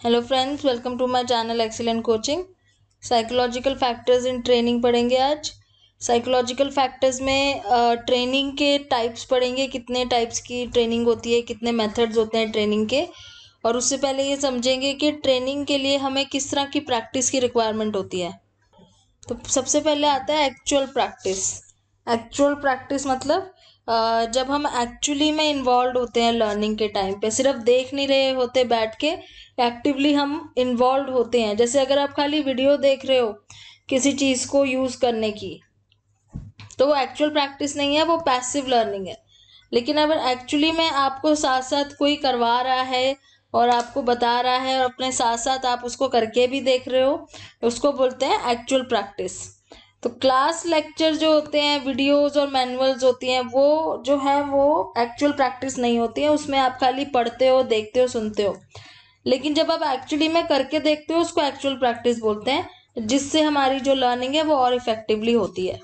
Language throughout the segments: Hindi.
Hello friends welcome to my channel excellent coaching psychological factors in training पढ़ेंगे आज। साइकोलॉजिकल फैक्टर्स में ट्रेनिंग के टाइप्स पढ़ेंगे, कितने टाइप्स की ट्रेनिंग होती है, कितने मेथड्स होते हैं ट्रेनिंग के। और उससे पहले ये समझेंगे कि ट्रेनिंग के लिए हमें किस तरह की प्रैक्टिस की रिक्वायरमेंट होती है। तो सबसे पहले आता है एक्चुअल प्रैक्टिस एक्चुअल प्रैक्टिस मतलब जब हम एक्चुअली में इन्वॉल्व होते हैं लर्निंग के टाइम पे, सिर्फ़ देख नहीं रहे होते बैठ के एक्टिवली हम इन्वॉल्व होते हैं। जैसे अगर आप खाली वीडियो देख रहे हो किसी चीज़ को यूज़ करने की तो वो एक्चुअल प्रैक्टिस नहीं है, वो पैसिव लर्निंग है। लेकिन अगर एक्चुअली में आपको साथ साथ कोई करवा रहा है और आपको बता रहा है और अपने साथ साथ आप उसको करके भी देख रहे हो, उसको बोलते हैं एक्चुअल प्रैक्टिस तो क्लास लेक्चर जो होते हैं, वीडियोस और मैनुअल्स होती हैं, वो जो है, वो एक्चुअल प्रैक्टिस नहीं होती है। उसमें आप खाली पढ़ते हो, देखते हो, सुनते हो। लेकिन जब आप एक्चुअली में करके देखते हो, उसको एक्चुअल प्रैक्टिस बोलते हैं, जिससे हमारी जो लर्निंग है, वो और इफेक्टिवली होती है।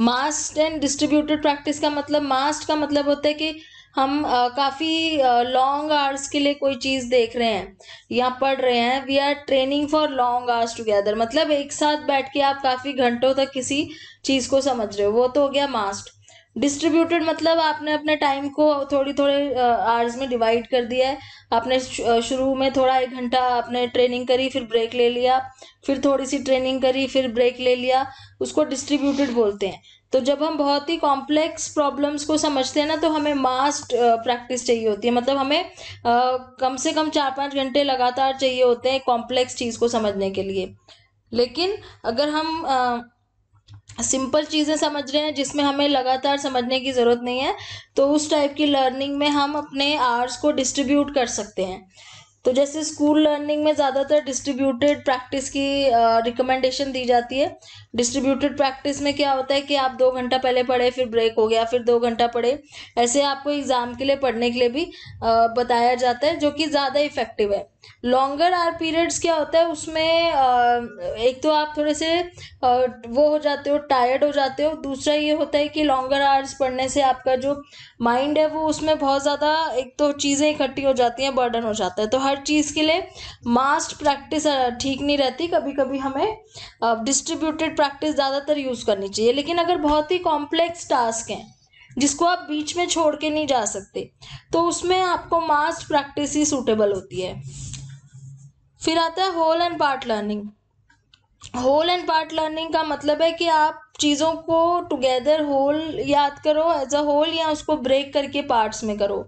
मास्ट एंड डिस्ट्रीब्यूटेड प्रैक्टिस का मतलब मास्ट का मतलब होता है कि हम काफ़ी लॉन्ग आवर्स के लिए कोई चीज़ देख रहे हैं, या पढ़ रहे हैं we are training for long hours together मतलब एक साथ बैठ के आप काफ़ी घंटों तक किसी चीज़ को समझ रहे हो, वो तो हो गया मास्ट डिस्ट्रीब्यूटेड मतलब आपने अपने टाइम को थोड़ी थोड़े आवर्स में डिवाइड कर दिया है. आपने शुरू में थोड़ा एक घंटा आपने ट्रेनिंग करी, फिर ब्रेक ले लिया, फिर थोड़ी सी ट्रेनिंग करी, फिर ब्रेक ले लिया, उसको डिस्ट्रीब्यूटेड बोलते हैं. तो जब हम बहुत ही कॉम्प्लेक्स प्रॉब्लम्स को समझते हैं ना तो हमें मास्ट प्रैक्टिस चाहिए होती है। मतलब हमें आ, कम से कम चार पाँच घंटे लगातार चाहिए होते हैं कॉम्प्लेक्स चीज़ को समझने के लिए। लेकिन अगर हम आ, सिंपल चीज़ें समझ रहे हैं जिसमें हमें लगातार समझने की ज़रूरत नहीं है तो उस टाइप की लर्निंग में हम अपने आर्स को डिस्ट्रीब्यूट कर सकते हैं। तो जैसे स्कूल लर्निंग में ज़्यादातर डिस्ट्रीब्यूटेड प्रैक्टिस की रिकमेंडेशन दी जाती है। डिस्ट्रीब्यूटेड प्रैक्टिस में क्या होता है कि आप दो घंटा पहले पढ़े, फिर ब्रेक हो गया, फिर दो घंटा पढ़े। ऐसे आपको एग्ज़ाम के लिए पढ़ने के लिए भी बताया जाता है, जो कि ज़्यादा इफ़ेक्टिव है। लॉन्गर आर पीरियड्स क्या होता है? उसमें एक तो आप थोड़े से वो हो जाते हो टायर्ड हो जाते हो। दूसरा ये होता है कि लॉन्गर आवर्स पढ़ने से आपका जो माइंड है, वो उसमें बहुत ज़्यादा, एक तो चीज़ें इकट्ठी हो जाती हैं बर्डन हो जाता है। तो हर चीज़ के लिए मास्ट प्रैक्टिस ठीक नहीं रहती। कभी कभी हमें डिस्ट्रीब्यूटेड प्रैक्टिस ज़्यादातर यूज़ करनी चाहिए। लेकिन अगर बहुत ही कॉम्प्लेक्स टास्क हैं, जिसको आप बीच में छोड़ के नहीं जा सकते तो उसमें आपको मास्ट प्रैक्टिस ही सूटेबल होती है। फिर आता है whole and part learning whole and part learning का मतलब है कि आप चीज़ों को टुगेदर होल याद करो एज अ होल या उसको ब्रेक करके पार्ट्स में करो।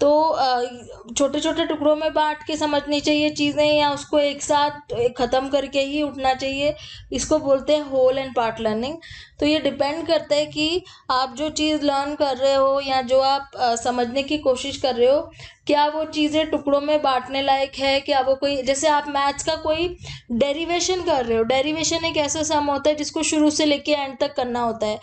तो छोटे छोटे टुकड़ों में बांट के समझनी चाहिए चीज़ें या उसको एक साथ ख़त्म करके ही उठना चाहिए। इसको बोलते हैं होल एंड पार्ट लर्निंग तो ये डिपेंड करता है कि आप जो चीज़ लर्न कर रहे हो या जो आप समझने की कोशिश कर रहे हो, क्या वो चीज़ें टुकड़ों में बांटने लायक है? क्या वो कोई, जैसे आप मैथ्स का कोई डेरिवेशन कर रहे हो डेरिवेशन एक ऐसा सम होता है जिसको शुरू से लेके एंड तक करना होता है।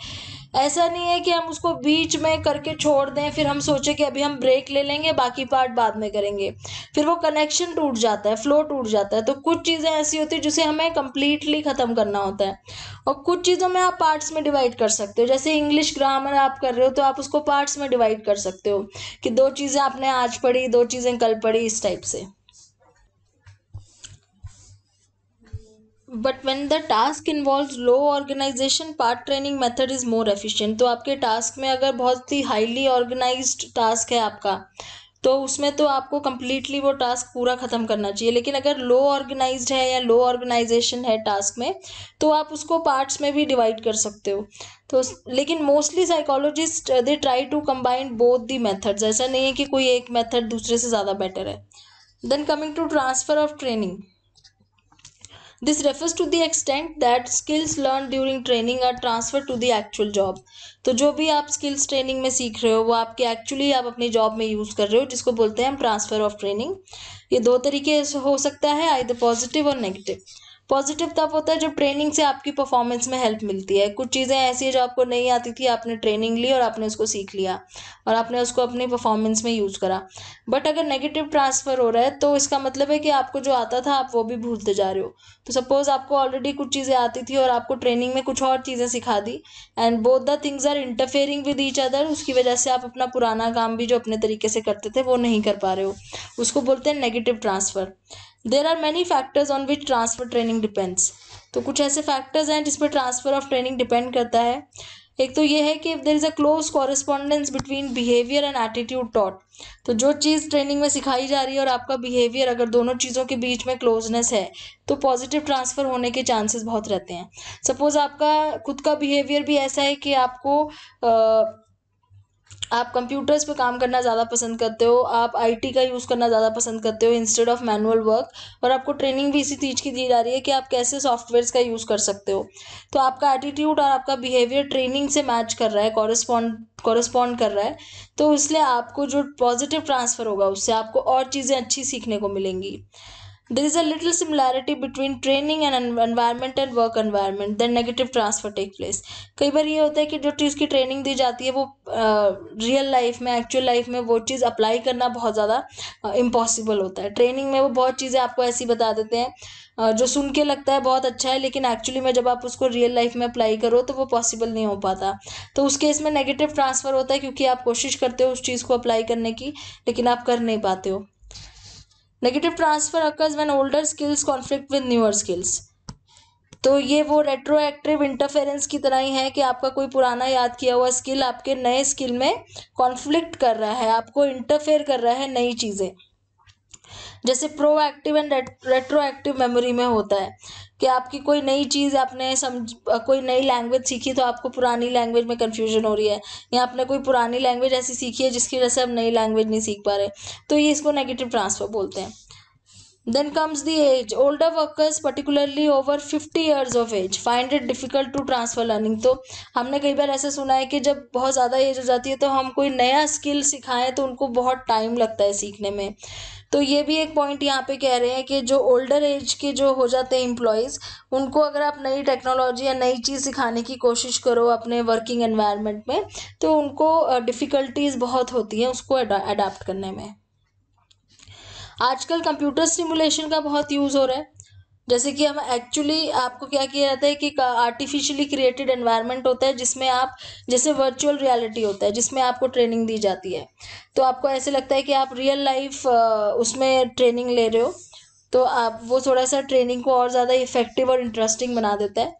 ऐसा नहीं है कि हम उसको बीच में करके छोड़ दें, फिर हम सोचें कि अभी हम ब्रेक ले लेंगे, बाकी पार्ट बाद में करेंगे। फिर वो कनेक्शन टूट जाता है फ्लो टूट जाता है। तो कुछ चीज़ें ऐसी होती है जिसे हमें कम्प्लीटली ख़त्म करना होता है। और कुछ चीज़ों में आप पार्ट्स में डिवाइड कर सकते हो। जैसे इंग्लिश ग्रामर आप कर रहे हो तो आप उसको पार्ट्स में डिवाइड कर सकते हो कि दो चीज़ें आपने आज पढ़ी, दो चीज़ें कल पढ़ी, इस टाइप से। But when the task involve low organisation part training method is more efficient तो आपके टास्क में अगर बहुत ही हाईली ऑर्गेनाइज टास्क है आपका तो उसमें तो आपको कम्प्लीटली वो टास्क पूरा ख़त्म करना चाहिए। लेकिन अगर लो ऑर्गेनाइज्ड है या लो ऑर्गेनाइजेशन है टास्क में तो आप उसको पार्ट्स में भी डिवाइड कर सकते हो। तो लेकिन mostly psychologist they try to combine both the methods ऐसा नहीं है कि कोई एक मेथड दूसरे से ज़्यादा बेटर है। Then coming to transfer of training This refers to the extent that skills learned during training are transferred to the actual job. तो जो भी आप स्किल्स ट्रेनिंग में सीख रहे हो, वो आपके एक्चुअली आप अपनी जॉब में यूज़ कर रहे हो, जिसको बोलते हैं हम ट्रांसफ़र ऑफ़ ट्रेनिंग ये दो तरीके हो सकता है आइदर पॉजिटिव और नेगेटिव पॉजिटिव तब होता है जब ट्रेनिंग से आपकी परफॉर्मेंस में हेल्प मिलती है। कुछ चीज़ें ऐसी है जो आपको नहीं आती थी, आपने ट्रेनिंग ली और आपने उसको सीख लिया और आपने उसको अपनी परफॉर्मेंस में यूज़ करा। बट अगर नेगेटिव ट्रांसफ़र हो रहा है तो इसका मतलब है कि आपको जो आता था, आप वो भी भूलते जा रहे हो। तो सपोज़ आपको ऑलरेडी कुछ चीज़ें आती थी और आपको ट्रेनिंग में कुछ और चीज़ें सिखा दी and both the things are interfering with each other उसकी वजह से आप अपना पुराना काम भी जो अपने तरीके से करते थे, वो नहीं कर पा रहे हो। उसको बोलते हैं negative transfer there are many factors on which transfer training depends तो कुछ ऐसे फैक्टर्स हैं जिस पर ट्रांसफ़र ऑफ़ ट्रेनिंग डिपेंड करता है। एक तो ये है कि there is a close correspondence between behaviour and attitude taught तो जो चीज़ ट्रेनिंग में सिखाई जा रही है और आपका बिहेवियर अगर दोनों चीज़ों के बीच में क्लोजनेस है तो पॉजिटिव ट्रांसफ़र होने के चांसेस बहुत रहते हैं। सपोज़ आपका खुद का बिहेवियर भी ऐसा है कि आपको आ, आप कंप्यूटर्स पे काम करना ज़्यादा पसंद करते हो, आप आईटी का यूज़ करना ज़्यादा पसंद करते हो इंस्टेड ऑफ़ मैनुअल वर्क और आपको ट्रेनिंग भी इसी चीज़ की दी जा रही है कि आप कैसे सॉफ्टवेयर्स का यूज़ कर सकते हो। तो आपका एटीट्यूड और आपका बिहेवियर ट्रेनिंग से मैच कर रहा है कॉरेस्पॉन्ड कॉरेस्पॉन्ड कर रहा है। तो इसलिए आपको जो पॉजिटिव ट्रांसफ़र होगा, उससे आपको और चीज़ें अच्छी सीखने को मिलेंगी। There is a little similarity between training and environment and work environment, then negative transfer take place. कई बार ये होता है कि जो चीज़ की ट्रेनिंग दी जाती है, वो रियल लाइफ में एक्चुअल लाइफ में वो चीज़ अप्लाई करना बहुत ज़्यादा इम्पॉसिबल होता है। ट्रेनिंग में वो बहुत चीज़ें आपको ऐसी बता देते हैं जो सुन के लगता है बहुत अच्छा है, लेकिन एक्चुअली में जब आप उसको रियल लाइफ में अप्लाई करो तो वो पॉसिबल नहीं हो पाता। तो उस केस में नेगेटिव ट्रांसफ़र होता है, क्योंकि आप कोशिश करते हो उस चीज़ को अप्लाई करने की, लेकिन आप कर नहीं पाते हो। Negative transfer occurs when older skills conflict with newer skills तो ये वो रेट्रोएक्टिव इंटरफेरेंस की तरह ही है कि आपका कोई पुराना याद किया हुआ स्किल आपके नए स्किल में कॉन्फ्लिक्ट कर रहा है, आपको इंटरफेयर कर रहा है नई चीज़ें। जैसे प्रोएक्टिव एंड रेट्रोएक्टिव मेमोरी में होता है कि आपकी कोई नई चीज़ आपने समझ कोई नई लैंग्वेज सीखी तो आपको पुरानी लैंग्वेज में कन्फ्यूज़न हो रही है या आपने कोई पुरानी लैंग्वेज ऐसी सीखी है जिसकी वजह से आप नई लैंग्वेज नहीं सीख पा रहे तो ये इसको नेगेटिव ट्रांसफ़र बोलते हैं। Then comes the age older workers particularly over fifty years of age find it difficult to transfer learning तो हमने कई बार ऐसा सुना है कि जब बहुत ज़्यादा एज हो जाती है तो हम कोई नया स्किल सिखाएँ तो उनको बहुत टाइम लगता है सीखने में। तो ये भी एक पॉइंट यहाँ पे कह रहे हैं कि जो ओल्डर एज के जो हो जाते हैं एम्प्लॉयज़ उनको अगर आप नई टेक्नोलॉजी या नई चीज़ सिखाने की कोशिश करो अपने वर्किंग एनवायरनमेंट में तो उनको डिफ़िकल्टीज़ बहुत होती हैं उसको अडाप्ट करने में। आजकल कंप्यूटर सिमुलेशन का बहुत यूज़ हो रहा है। जैसे कि हम एक्चुअली आपको क्या किया जाता है कि आर्टिफिशियली क्रिएटेड एनवायरनमेंट होता है जिसमें आप, जैसे वर्चुअल रियलिटी होता है, जिसमें आपको ट्रेनिंग दी जाती है। तो आपको ऐसे लगता है कि आप रियल लाइफ उसमें ट्रेनिंग ले रहे हो तो आप, वो थोड़ा सा ट्रेनिंग को और ज़्यादा इफ़ेक्टिव और इंटरेस्टिंग बना देता है।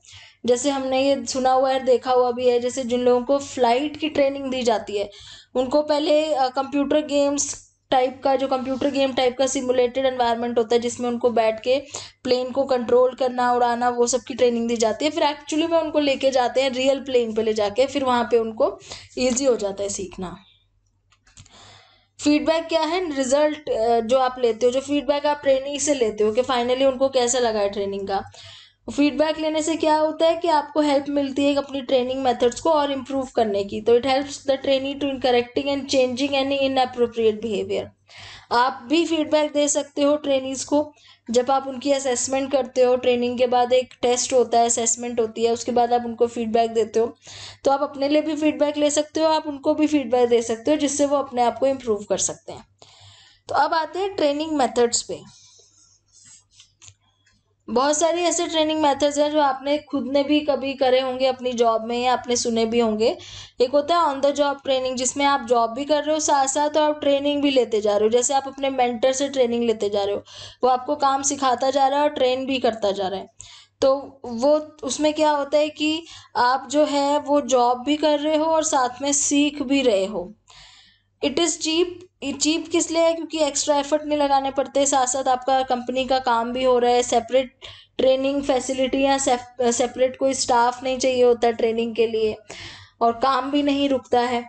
जैसे हमने ये सुना हुआ है, देखा हुआ भी है, जैसे जिन लोगों को फ़्लाइट की ट्रेनिंग दी जाती है, उनको पहले कंप्यूटर गेम्स टाइप का, जो कंप्यूटर गेम टाइप का सिमुलेटेड एनवायरनमेंट होता है, जिसमें उनको बैठ के प्लेन को कंट्रोल करना, उड़ाना, वो सब की ट्रेनिंग दी जाती है। फिर एक्चुअली में उनको लेके जाते हैं रियल प्लेन पे ले जाके, फिर वहाँ पे उनको ईजी हो जाता है सीखना। फीडबैक क्या है? रिज़ल्ट जो आप लेते हो, जो फीडबैक आप ट्रेनिंग से लेते हो कि फाइनली उनको कैसा लगा है ट्रेनिंग का? फीडबैक लेने से क्या होता है कि आपको हेल्प मिलती है अपनी ट्रेनिंग मेथड्स को और इम्प्रूव करने की। तो it helps the training to in correcting and changing any inappropriate behaviour आप भी फीडबैक दे सकते हो ट्रेनिंग्स को। जब आप उनकी असेसमेंट करते हो ट्रेनिंग के बाद एक टेस्ट होता है असेसमेंट होती है, उसके बाद आप उनको फीडबैक देते हो। तो आप अपने लिए भी फीडबैक ले सकते हो, आप उनको भी फीडबैक दे सकते हो, जिससे वो अपने आप को इम्प्रूव कर सकते हैं। तो अब आते हैं ट्रेनिंग मेथड्स पे। बहुत सारी ऐसे ट्रेनिंग मेथड्स हैं जो आपने खुद ने भी कभी करे होंगे अपनी जॉब में या आपने सुने भी होंगे। एक होता है ऑन द जॉब ट्रेनिंग जिसमें आप जॉब भी कर रहे हो साथ साथ और आप ट्रेनिंग भी लेते जा रहे हो। जैसे आप अपने मेंटर से ट्रेनिंग लेते जा रहे हो, वो आपको काम सिखाता जा रहा है और ट्रेन भी करता जा रहा है। तो वो, उसमें क्या होता है कि आप जो है, वो जॉब भी कर रहे हो और साथ में सीख भी रहे हो। इट इज़ चीप चीप किस लिए है? क्योंकि एक्स्ट्रा एफर्ट नहीं लगाने पड़ते। साथ साथ आपका कंपनी का काम भी हो रहा है। सेपरेट ट्रेनिंग फैसिलिटी या सेपरेट कोई स्टाफ नहीं चाहिए होता ट्रेनिंग के लिए। और काम भी नहीं रुकता है।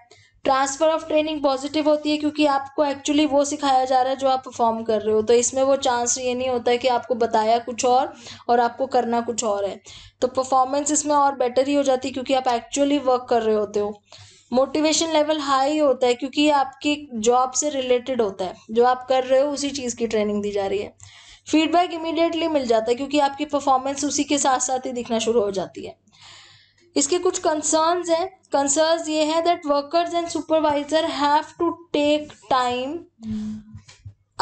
ट्रांसफ़र ऑफ़ ट्रेनिंग पॉजिटिव होती है क्योंकि आपको एक्चुअली वो सिखाया जा रहा है जो आप परफॉर्म कर रहे हो। तो इसमें वो चांस ये नहीं होता कि आपको बताया कुछ और और आपको करना कुछ और है। तो परफॉर्मेंस इसमें और बेटर ही हो जाती है क्योंकि आप एक्चुअली वर्क कर रहे होते हो। मोटिवेशन लेवल हाई होता है क्योंकि आपकी जॉब से रिलेटेड होता है। जो आप कर रहे हो, उसी चीज़ की ट्रेनिंग दी जा रही है। फीडबैक इमीडिएटली मिल जाता है क्योंकि आपकी परफॉर्मेंस उसी के साथ साथ ही दिखना शुरू हो जाती है। इसके कुछ कंसर्न्स हैं। कंसर्न्स ये है that workers and supervisor have to take time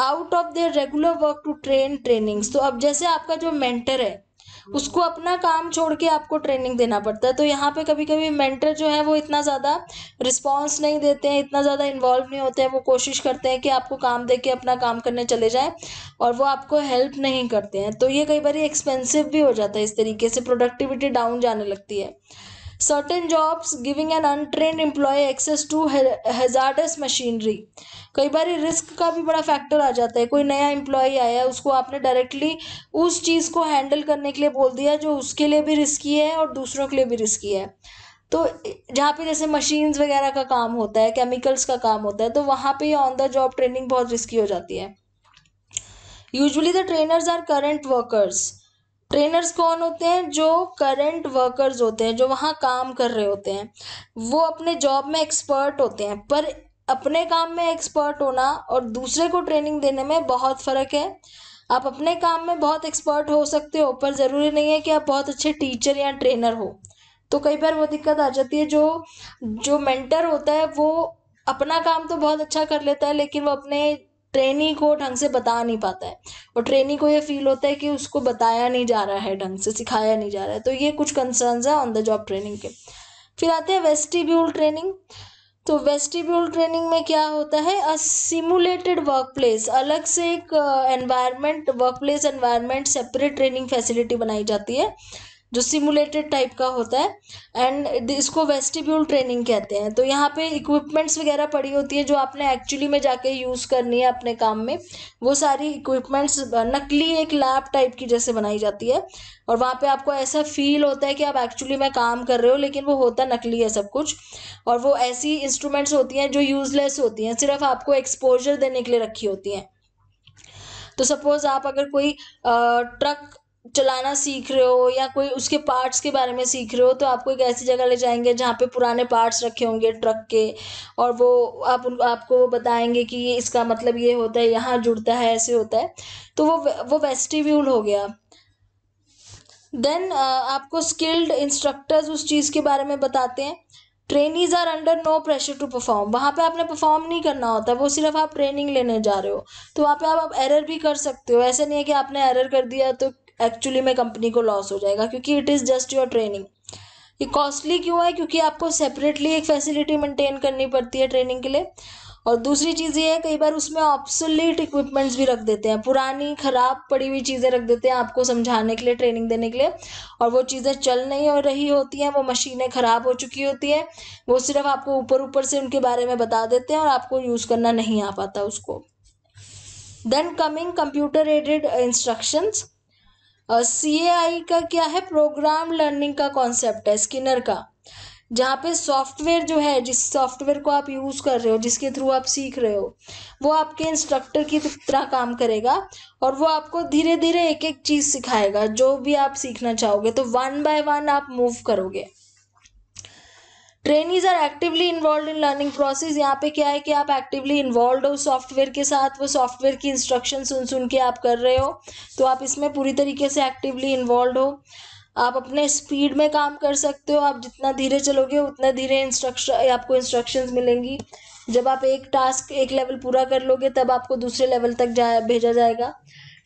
out of their regular work to train trainings तो अब जैसे आपका जो मेंटर है उसको अपना काम छोड़ के आपको ट्रेनिंग देना पड़ता है। तो यहाँ पे कभी कभी मेंटर जो है, वो इतना ज़्यादा रिस्पॉन्स नहीं देते हैं, इतना ज़्यादा इन्वॉल्व नहीं होते हैं। वो कोशिश करते हैं कि आपको काम दे के अपना काम करने चले जाए और वो आपको हेल्प नहीं करते हैं। तो ये कई बार एक्सपेंसिव भी हो जाता है, इस तरीके से प्रोडक्टिविटी डाउन जाने लगती है। Certain jobs giving an untrained employee access to hazardous machinery. कई बार रिस्क का भी बड़ा फैक्टर आ जाता है। कोई नया एम्प्लॉय आया उसको आपने डायरेक्टली उस चीज़ को हैंडल करने के लिए बोल दिया जो उसके लिए भी रिस्की है और दूसरों के लिए भी रिस्की है। तो जहाँ पे जैसे मशीन्स वगैरह का काम होता है केमिकल्स का काम होता है तो वहाँ पे ऑन द जॉब ट्रेनिंग बहुत रिस्की हो जाती है। Usually the trainers are current workers trainers कौन होते हैं? जो करंट वर्कर्स होते हैं, जो वहाँ काम कर रहे होते हैं। वो अपने जॉब में एक्सपर्ट होते हैं। पर अपने काम में एक्सपर्ट होना और दूसरे को ट्रेनिंग देने में बहुत फ़र्क है। आप अपने काम में बहुत एक्सपर्ट हो सकते हो, पर ज़रूरी नहीं है कि आप बहुत अच्छे टीचर या ट्रेनर हो। तो कई बार वो दिक्कत आ जाती है, जो जो मेंटर होता है, वो अपना काम तो बहुत अच्छा कर लेता है, लेकिन वो अपने ट्रेनी को ढंग से बता नहीं पाता है। और ट्रेनी को ये फील होता है कि उसको बताया नहीं जा रहा है, ढंग से सिखाया नहीं जा रहा है। तो ये कुछ कंसर्न्स है ऑन द जॉब ट्रेनिंग के। फिर आते हैं वेस्टिब्यूल ट्रेनिंग तो वेस्टिब्यूल ट्रेनिंग में क्या होता है? अ सिमुलेटेड वर्क प्लेस अलग से एक environment work place environment separate training facility बनाई जाती है। जो सिमुलेटेड टाइप का होता है एंड इसको वेस्टिब्यूल ट्रेनिंग कहते हैं। तो यहाँ पे इक्विपमेंट्स वगैरह पड़ी होती है जो आपने एक्चुअली में जाके यूज़ करनी है अपने काम में। वो सारी इक्विपमेंट्स नकली एक लैब टाइप की जैसे बनाई जाती है। और वहाँ पे आपको ऐसा फील होता है कि आप एक्चुअली में काम कर रहे हो, लेकिन वो होता नकली है सब कुछ। और वो ऐसी इंस्ट्रूमेंट्स होती हैं जो यूज़लेस होती हैं, सिर्फ़ आपको एक्सपोजर देने के लिए रखी होती हैं। तो सपोज़ आप अगर कोई ट्रक चलाना सीख रहे हो या कोई उसके पार्ट्स के बारे में सीख रहे हो तो आपको एक ऐसी जगह ले जाएँगे जहाँ पे पुराने पार्ट्स रखे होंगे ट्रक के और वो आप उन आपको वो बताएँगे कि इसका मतलब ये होता है यहाँ जुड़ता है ऐसे होता है। तो वो वो वेस्टिव्यूल हो गया। देन आपको स्किल्ड इंस्ट्रक्टर्स उस चीज़ के बारे में बताते हैं। Trainees are under no pressure to perform वहाँ पे आपने परफॉर्म नहीं करना होता वो सिर्फ़ आप ट्रेनिंग लेने जा रहे हो। तो वहाँ पे आप, आप एरर भी कर सकते हो। ऐसे नहीं है कि आपने एरर कर दिया तो एक्चुअली में कंपनी को लॉस हो जाएगा, क्योंकि it is just your training ये कॉस्टली क्यों है? क्योंकि आपको सेपरेटली एक फैसिलिटी मेंटेन करनी पड़ती है ट्रेनिंग के लिए। और दूसरी चीज़ ये है, कई बार उसमें ऑप्सोलीट इक्विपमेंट्स भी रख देते हैं। पुरानी, ख़राब, पड़ी हुई चीज़ें रख देते हैं आपको समझाने के लिए ट्रेनिंग देने के लिए। और वो चीज़ें चल नहीं हो रही होती हैं, वो मशीनें ख़राब हो चुकी होती हैं। वो सिर्फ़ आपको ऊपर ऊपर से उनके बारे में बता देते हैं और आपको यूज़ करना नहीं आ पाता उसको। Then coming computer aided instructions C A I का क्या है? प्रोग्राम लर्निंग का कॉन्सेप्ट है स्किनर का। जहाँ पे सॉफ्टवेयर जो है, जिस सॉफ्टवेयर को आप यूज़ कर रहे हो, जिसके थ्रू आप सीख रहे हो, वो आपके इंस्ट्रक्टर की तरह काम करेगा और वो आपको धीरे धीरे एक एक चीज़ सिखाएगा, जो भी आप सीखना चाहोगे तो वन बाय वन आप मूव करोगे। Trainees are actively involve in learning process यहाँ पे क्या है कि आप एक्टिवली इन्वॉल्व हो सॉफ्टवेयर के साथ, वो सॉफ्टवेयर की इंस्ट्रक्शन सुन सुन के आप कर रहे हो तो आप इसमें पूरी तरीके से एक्टिवली इन्वॉल्व हो। आप अपने स्पीड में काम कर सकते हो, आप जितना धीरे चलोगे उतना धीरे इंस्ट्रक्शन आपको इंस्ट्रक्शंस मिलेंगी। जब आप एक टास्क एक लेवल पूरा कर लोगे, तब आपको दूसरे लेवल तक जा, भेजा जाएगा।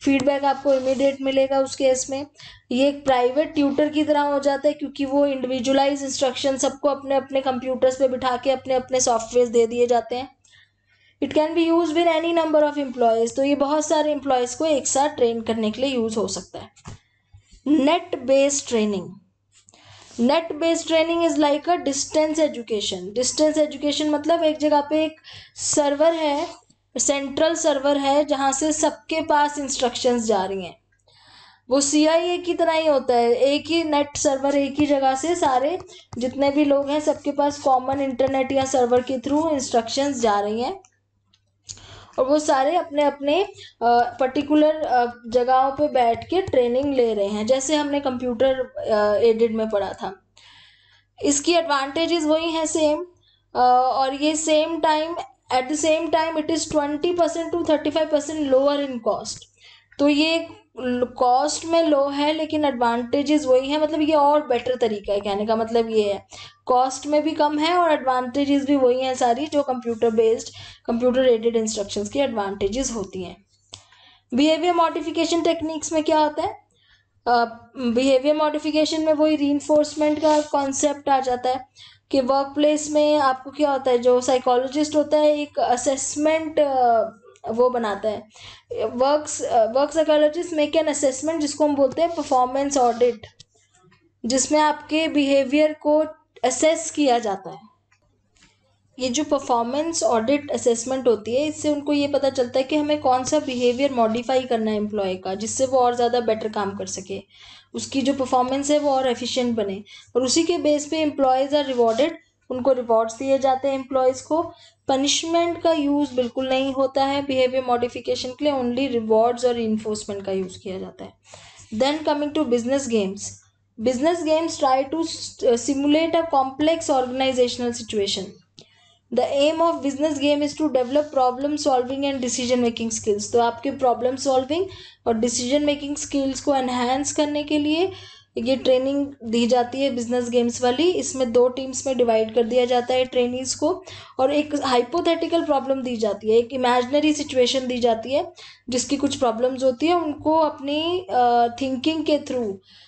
फीडबैक आपको इमीडिएट मिलेगा उस केस में। ये एक प्राइवेट ट्यूटर की तरह हो जाता है क्योंकि वो इंडिविजुअलाइज इंस्ट्रक्शन सबको अपने अपने कंप्यूटर्स पे बिठा के अपने अपने सॉफ्टवेयर दे दिए जाते हैं। It can be use with any number of employees तो ये बहुत सारे एम्प्लॉयज़ को एक साथ ट्रेन करने के लिए यूज़ हो सकता है। Net based training net based training is like a distance education distance education मतलब एक जगह पे एक सर्वर है सेंट्रल सर्वर है जहाँ से सबके पास इंस्ट्रक्शंस जा रही हैं। वो सी आई ए की तरह ही होता है। एक ही नेट सर्वर एक ही जगह से सारे जितने भी लोग हैं, सबके पास कॉमन इंटरनेट या सर्वर के थ्रू इंस्ट्रक्शंस जा रही हैं। और वो सारे अपने अपने पर्टिकुलर जगहों पे बैठ के ट्रेनिंग ले रहे हैं, जैसे हमने कंप्यूटर एडेड में पढ़ा था। इसकी एडवांटेजेस वही हैं सेम और ये same time at the same time it is twenty percent to thirty five percent lower in cost तो ये कॉस्ट में लो है लेकिन एडवांटेजेस वही है मतलब ये और बेटर तरीका है कहने का मतलब ये है। कॉस्ट में भी कम है और एडवांटेजेस भी वही हैं सारी जो computer based computer rated instructions की एडवांटेजेस होती हैं। बिहेवियर मॉडिफिकेशन टेक्निक्स में क्या होता है? बिहेवियर uh, मॉडिफिकेशन में वही री का कॉन्सेप्ट आ जाता है। कि वर्क प्लेस में आपको क्या होता है, जो साइकोलॉजिस्ट होता है, एक असेसमेंट वो बनाता है। Works work psychologist make an assessment जिसको हम बोलते हैं परफॉर्मेंस ऑडिट जिसमें आपके बिहेवियर को असेस किया जाता है। ये जो परफॉर्मेंस ऑडिट असेसमेंट होती है, इससे उनको ये पता चलता है कि हमें कौन सा बिहेवियर मॉडिफाई करना है एम्प्लॉय का, जिससे वो और ज़्यादा बेटर काम कर सके। उसकी जो परफॉर्मेंस है वो और एफिशिएंट बने। और उसी के बेस पे एम्प्लॉयज़ आर रिवॉर्डेड उनको रिवॉर्ड्स दिए जाते हैं एम्प्लॉयज़ को। पनिशमेंट का यूज़ बिल्कुल नहीं होता है। बिहेवियर मॉडिफिकेशन के लिए ओनली रिवॉर्ड्स और इन्फोर्समेंट का यूज़ किया जाता है। Then coming to business games business games try to simulate a complex organisational situation the aim of business game is to develop problem solving and decision making skills तो आपके प्रॉब्लम सॉल्विंग और डिसीज़न मेकिंग स्किल्स को एनहेंस करने के लिए ये ट्रेनिंग दी जाती है बिज़नेस गेम्स वाली। इसमें दो टीम्स में डिवाइड कर दिया जाता है ट्रेनिंग्स को और एक हाइपोथेटिकल प्रॉब्लम दी जाती है, एक इमेजनरी सिचुएशन दी जाती है, जिसकी कुछ प्रॉब्लम्स होती है, उनको अपनी थिंकिंग के थ्रू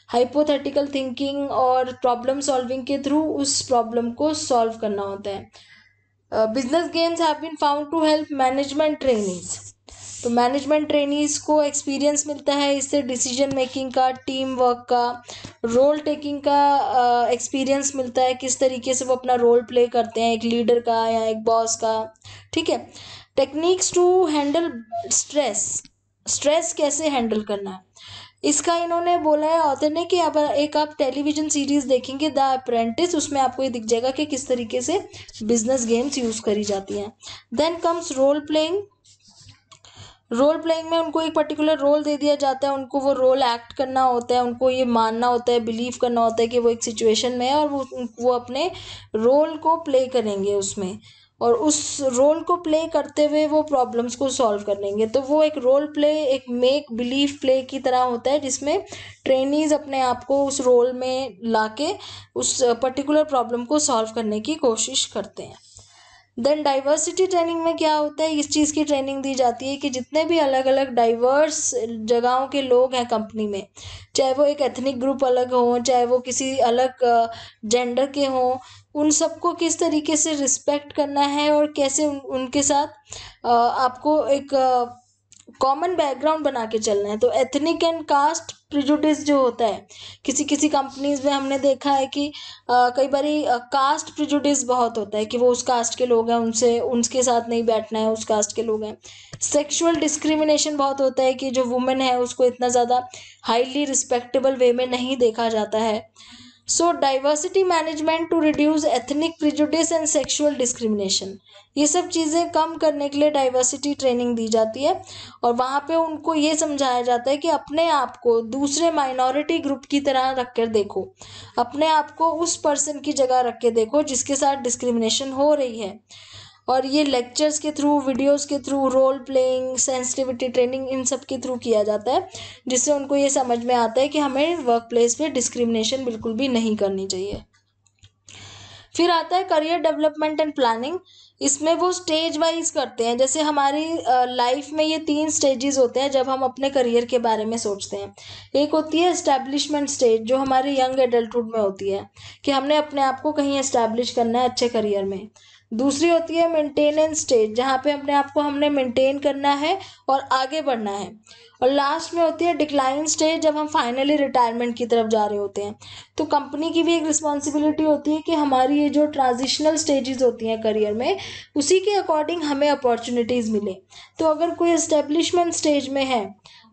हाइपोथेटिकल थिंकिंग और प्रॉब्लम सॉल्विंग के थ्रू उस प्रॉब्लम को सॉल्व करना होता है। Business games have been found to help management trainings तो मैनेजमेंट ट्रेनिंग्स को एक्सपीरियंस मिलता है इससे डिसीज़न मेकिंग का टीम वर्क का रोल टेकिंग का एक्सपीरियंस uh, मिलता है किस तरीके से वो अपना रोल प्ले करते हैं एक लीडर का या एक बॉस का। ठीक है? Techniques to handle stress stress कैसे हैंडल करना है? इसका इन्होंने बोला है ऑथर ने कि अब एक आप टेलीविज़न सीरीज़ देखेंगे द अप्रेंटिस उसमें आपको ये दिख जाएगा कि किस तरीके से बिज़नेस गेम्स यूज़ करी जाती हैं। Then comes role playing role playing में उनको एक पर्टिकुलर रोल दे दिया जाता है, उनको वो रोल एक्ट करना होता है, उनको ये मानना होता है बिलीव करना होता है कि वो एक सिचुएशन में है और वो वो अपने रोल को प्ले करेंगे उसमें। और उस रोल को प्ले करते हुए वो प्रॉब्लम्स को सॉल्व कर लेंगे। तो वो एक रोल प्ले एक मेक बिलीव प्ले की तरह होता है, जिसमें ट्रेनीज अपने आप को उस रोल में ला के उस पर्टिकुलर प्रॉब्लम को सॉल्व करने की कोशिश करते हैं। देन डाइवर्सिटी ट्रेनिंग में क्या होता है? इस चीज़ की ट्रेनिंग दी जाती है कि जितने भी अलग अलग डाइवर्स जगहों के लोग हैं कंपनी में चाहे वो एक एथनिक ग्रुप अलग हो चाहे वो किसी अलग जेंडर के हों उन सबको किस तरीके से रिस्पेक्ट करना है और कैसे उन, उनके साथ आपको एक कॉमन बैकग्राउंड बना के चलना है। तो एथनिक एंड कास्ट प्रिजुडिस जो होता है किसी किसी कंपनीज़ में हमने देखा है कि आ, कई बार कास्ट प्रिजुडिस बहुत होता है कि वो उस कास्ट के लोग हैं उनसे उनके साथ नहीं बैठना है उस कास्ट के लोग हैं। सेक्सुअल डिस्क्रिमिनेशन बहुत होता है कि जो वुमेन है उसको इतना ज़्यादा हाईली रिस्पेक्टेबल वे में नहीं देखा जाता है। So diversity management to reduce ethnic prejudice and sexual discrimination ये सब चीज़ें कम करने के लिए डाइवर्सिटी ट्रेनिंग दी जाती है और वहाँ पे उनको ये समझाया जाता है कि अपने आप को दूसरे माइनॉरिटी ग्रुप की तरह रख कर देखो। अपने आप को उस पर्सन की जगह रख के देखो जिसके साथ डिस्क्रिमिनेशन हो रही है। और ये लेक्चर्स के थ्रू वीडियोस के through role playing sensitivity training इन सब के थ्रू किया जाता है, जिससे उनको ये समझ में आता है कि हमें वर्क प्लेस पर डिस्क्रिमिनेशन बिल्कुल भी नहीं करनी चाहिए। फिर आता है करियर डेवलपमेंट एंड प्लानिंग इसमें वो स्टेज वाइज करते हैं, जैसे हमारी लाइफ में ये तीन स्टेजेस होते हैं, जब हम अपने करियर के बारे में सोचते हैं। एक होती है इस्टेब्लिशमेंट स्टेज जो हमारे यंग एडल्टुड में होती है, कि हमने अपने आप को कहीं इस्टेब्लिश करना है अच्छे करियर में। दूसरी होती है मेंटेनेंस स्टेज जहाँ पे अपने आप को हमने मेंटेन करना है और आगे बढ़ना है। और लास्ट में होती है डिक्लाइन स्टेज जब हम फाइनली रिटायरमेंट की तरफ़ जा रहे होते हैं। तो कंपनी की भी एक रिस्पॉन्सिबिलिटी होती है कि हमारी ये जो ट्रांजिशनल स्टेजेस होती हैं करियर में, उसी के अकॉर्डिंग हमें अपॉर्चुनिटीज़ मिले। तो अगर कोई इस्टेब्लिशमेंट स्टेज में है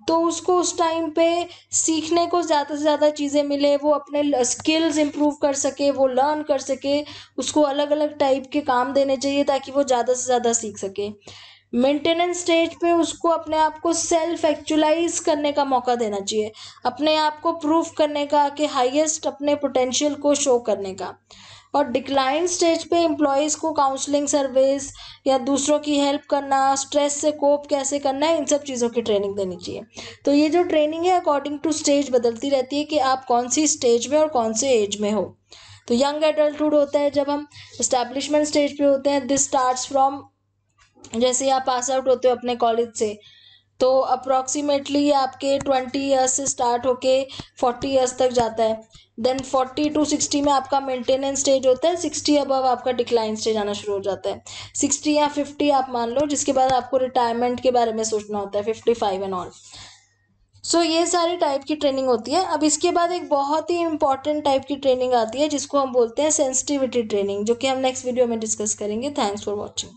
तो उसको उस टाइम पे सीखने को ज़्यादा से ज़्यादा चीज़ें मिले, वो अपने स्किल्स इम्प्रूव कर सके, वो लर्न कर सके, उसको अलग अलग टाइप के काम देने चाहिए ताकि वो ज़्यादा से ज़्यादा सीख सके। मेंटेनेंस स्टेज पे उसको अपने आप को सेल्फ एक्चुलाइज करने का मौका देना चाहिए, अपने आप को प्रूफ करने का कि हाईएस्ट अपने पोटेंशियल को शो करने का। और डिक्लाइन स्टेज पे एम्प्लॉयज़ को काउंसलिंग सर्विस या दूसरों की हेल्प करना स्ट्रेस से कोप कैसे करना है इन सब चीज़ों की ट्रेनिंग देनी चाहिए। तो ये जो ट्रेनिंग है अकॉर्डिंग टू स्टेज बदलती रहती है कि आप कौन सी स्टेज में और कौन से एज में हो। तो यंग एडल्टुड होता है जब हम इस्टेब्लिशमेंट स्टेज पे होते हैं दिस स्टार्ट्स फ्रॉम जैसे आप पास आउट होते हो अपने कॉलेज से तो अप्रॉक्सीमेटली आपके ट्वेंटी ईयर्स से स्टार्ट होके फोर्टी ईयर्स तक जाता है। देन फोर्टी टू सिक्सटी में आपका मेंटेनेंस स्टेज होता है सिक्सटी अबव आपका डिक्लाइन स्टेज आना शुरू हो जाता है। सिक्सटी या फिफ्टी आप मान लो, जिसके बाद आपको रिटायरमेंट के बारे में सोचना होता है fifty five and all so ये सारी टाइप की ट्रेनिंग होती है। अब इसके बाद एक बहुत ही इंपॉर्टेंट टाइप की ट्रेनिंग आती है, जिसको हम बोलते हैं सेंसिटिविटी ट्रेनिंग जो कि हम नेक्स्ट वीडियो में डिस्कस करेंगे। Thanks for watching